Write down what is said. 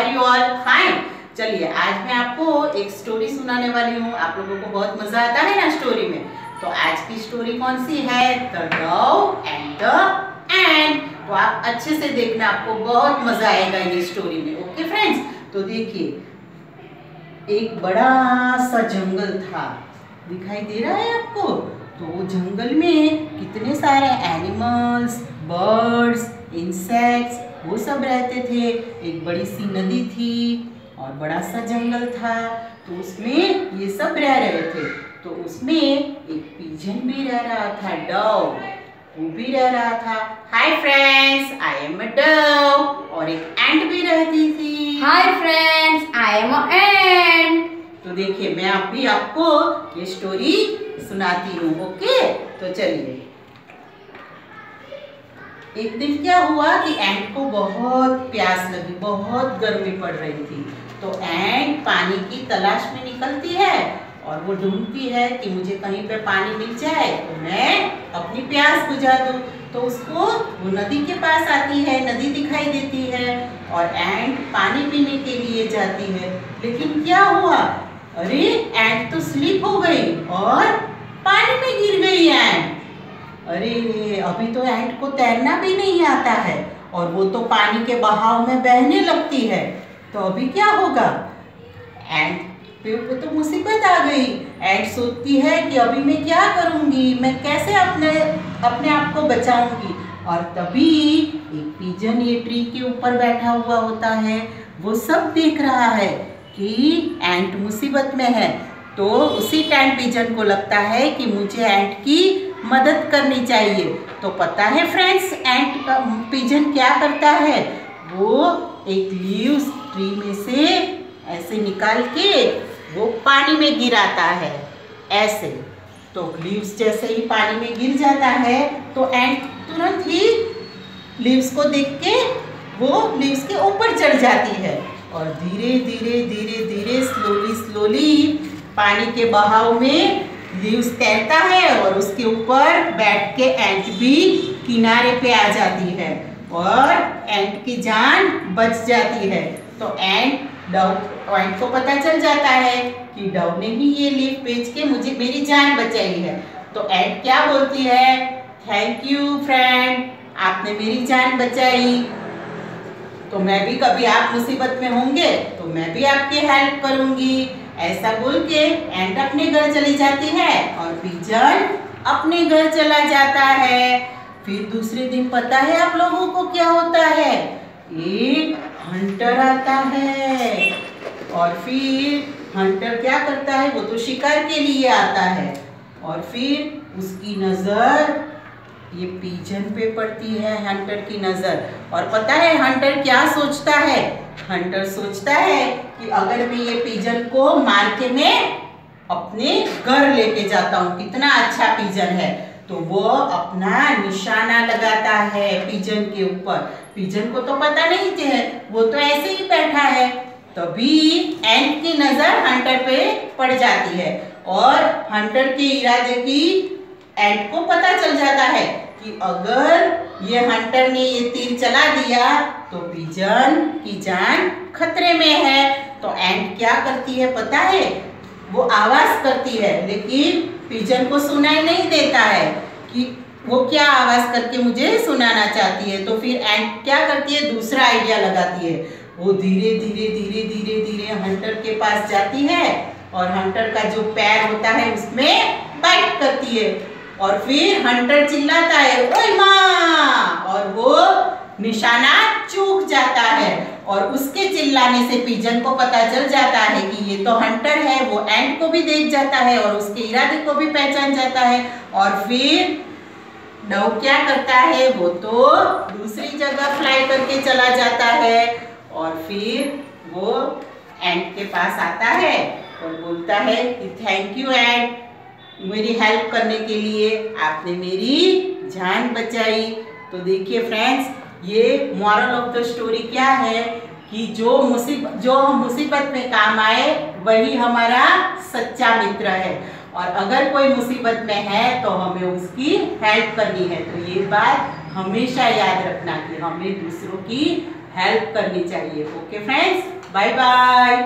Are you all? Fine चलिए, आज मैं आपको एक स्टोरी सुनाने वाली हूँ। आप लोगों को बहुत मज़ा आता है ना स्टोरी में। तो आज की स्टोरी कौन सी है? The dove and the ant तो आप अच्छे से देखना, आपको बहुत मज़ा आएगा ये स्टोरी में। ओके फ्रेंड्स तो देखिए, एक बड़ा सा जंगल था। दिखाई दे रहा है आपको? तो जंगल में कितने सारे एनिमल्स बर्ड्स इंसेक्ट्स वो सब रहते थे। एक बड़ी सी नदी थी और बड़ा सा जंगल था। तो उसमें ये सब रह रहे थे। तो उसमें एक पिजन भी रह रहा था डव वो भी रह रहा था। Hi friends I am a dove और एक एंट भी रहती थी। Hi friends I am ant तो देखिए मैं अभी आपको ये स्टोरी सुनाती हूँ ओके तो चलिए। एक दिन क्या हुआ कि एंट को बहुत प्यास लगी, बहुत गर्मी पड़ रही थी। तो एंट पानी की तलाश में निकलती है और वो ढूंढती है कि मुझे कहीं पे पानी मिल जाए तो मैं अपनी प्यास बुझा दूँ। तो उसको, वो नदी के पास आती है, नदी दिखाई देती है और एंट पानी पीने के लिए जाती है। लेकिन क्या हुआ? अरे एंट तो स्लिप हो गई और पानी में गिर गई एंट अरे, अभी तो एंट को तैरना भी नहीं आता है और वो तो पानी के बहाव में बहने लगती है। तो अभी क्या होगा? एंट पे तो मुसीबत आ गई। एंट सोचती है कि अभी मैं क्या करूँगी? मैं कैसे अपने अपने आप को बचाऊँगी? और तभी एक पिजन ये ट्री के ऊपर बैठा हुआ होता है। वो सब देख रहा है कि एंट मुसीबत में है। तो उसी टाइम पिजन को लगता है कि मुझे एंट की मदद करनी चाहिए। तो पता है फ्रेंड्स एंट पिजन क्या करता है? वो एक लीव्स ट्री में से ऐसे निकाल के वो पानी में गिराता है, ऐसे। तो लीव्स जैसे ही पानी में गिर जाता है तो एंट तुरंत ही लीव्स को देख के वो लीव्स के ऊपर चढ़ जाती है। और धीरे धीरे धीरे धीरे स्लोली स्लोली पानी के बहाव में लीव्स तैरता है और उसके ऊपर बैठ के एंट भी किनारे पे आ जाती है और एंट की जान बच जाती है। तो एंट डव एंट को पता चल जाता है कि डव ने ही ये लीफ बेच के मुझे, मेरी जान बचाई है। तो एंट क्या बोलती है? थैंक यू फ्रेंड आपने मेरी जान बचाई। तो मैं भी कभी आप मुसीबत में होंगे तो मैं भी आपकी हेल्प करूँगी। ऐसा बोल के एंट अपने घर चली जाती है और पिजन अपने घर चला जाता है। फिर दूसरे दिन पता है आप लोगों को क्या होता है? एक हंटर आता है। और फिर हंटर क्या करता है? वो तो शिकार के लिए आता है। और फिर उसकी नज़र, ये पिजन पे पड़ती है हंटर की नज़र। और पता है हंटर क्या सोचता है? हंटर सोचता है कि अगर मैं ये पिजन को मार के मैं अपने घर लेके जाता हूँ, कितना अच्छा पिजन है तो वो अपना निशाना लगाता है पिजन के ऊपर। पिजन को तो पता नहीं थे, वो तो ऐसे ही बैठा है। तभी एंट की नज़र हंटर पे पड़ जाती है और हंटर के इरादे की एंट को पता चल जाता है कि अगर ये हंटर ने ये तीर चला दिया तो पिजन की जान खतरे में है। तो एंट क्या करती है पता है? वो आवाज़ करती है, लेकिन पिजन को सुनाई नहीं देता है कि वो क्या आवाज़ करके मुझे सुनाना चाहती है। तो फिर एंट क्या करती है? दूसरा आइडिया लगाती है। वो धीरे धीरे धीरे धीरे धीरे हंटर के पास जाती है और हंटर का जो पैर होता है उसमें बाइट करती है। और फिर हंटर चिल्लाता है, ओए और वो निशाना चूक जाता है और उसके चिल्लाने से पिजन को पता चल जाता है कि ये तो हंटर है, वो एंड को भी देख जाता है और उसके इरादे को भी पहचान जाता है। और फिर डव क्या करता है, वो तो दूसरी जगह फ्लाई करके चला जाता है और फिर वो एंड के पास आता है और बोलता है कि थैंक यू एंट. मेरी हेल्प करने के लिए आपने मेरी जान बचाई। तो देखिए फ्रेंड्स ये मॉरल ऑफ़ द स्टोरी क्या है कि जो मुसीबत जो हम मुसीबत में काम आए, वही हमारा सच्चा मित्र है। और अगर कोई मुसीबत में है तो हमें उसकी हेल्प करनी है। तो ये बात हमेशा याद रखना कि हमें दूसरों की हेल्प करनी चाहिए। Okay friends bye bye